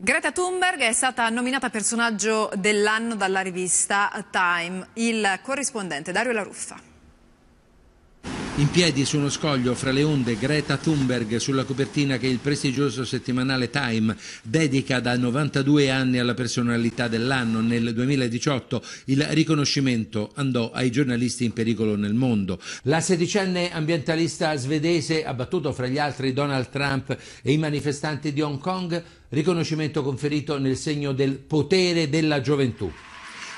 Greta Thunberg è stata nominata personaggio dell'anno dalla rivista Time. Il corrispondente Dario La Ruffa. In piedi su uno scoglio fra le onde Greta Thunberg sulla copertina che il prestigioso settimanale Time dedica da 92 anni alla personalità dell'anno. Nel 2018 il riconoscimento andò ai giornalisti in pericolo nel mondo. La sedicenne ambientalista svedese ha battuto fra gli altri Donald Trump e i manifestanti di Hong Kong, riconoscimento conferito nel segno del potere della gioventù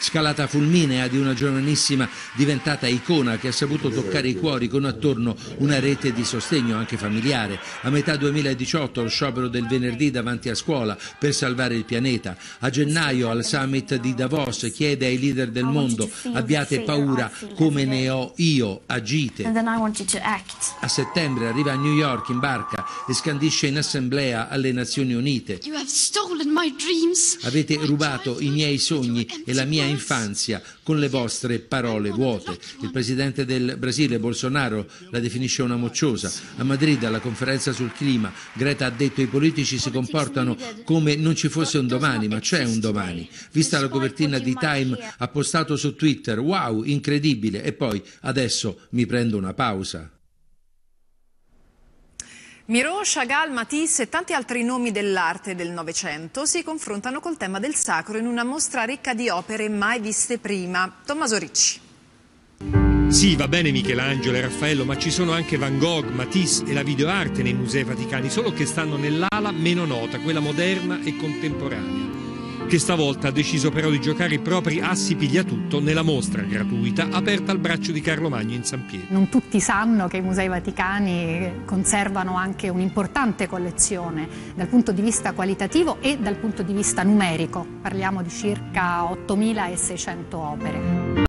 scalata fulminea di una giovanissima diventata icona che ha saputo toccare i cuori con attorno una rete di sostegno anche familiare. A metà 2018 lo sciopero del venerdì davanti a scuola per salvare il pianeta. A gennaio al summit di Davos chiede ai leader del mondo abbiate paura come ne ho io, agite. A settembre arriva a New York in barca e scandisce in assemblea alle Nazioni Unite. Avete rubato i miei sogni e la mia infanzia con le vostre parole vuote. Il presidente del Brasile, Bolsonaro, la definisce una mocciosa. A Madrid, alla conferenza sul clima, Greta ha detto i politici si comportano come non ci fosse un domani, ma c'è un domani. Vista la copertina di Time, ha postato su Twitter, wow, incredibile, e poi adesso mi prendo una pausa. Miro, Chagall, Matisse e tanti altri nomi dell'arte del Novecento si confrontano col tema del sacro in una mostra ricca di opere mai viste prima. Tommaso Ricci. Sì, va bene Michelangelo e Raffaello, ma ci sono anche Van Gogh, Matisse e la videoarte nei musei vaticani, solo che stanno nell'ala meno nota, quella moderna e contemporanea che stavolta ha deciso però di giocare i propri assi pigliatutto nella mostra gratuita aperta al braccio di Carlo Magno in San Pietro. Non tutti sanno che i Musei Vaticani conservano anche un'importante collezione dal punto di vista qualitativo e dal punto di vista numerico. Parliamo di circa 8.600 opere.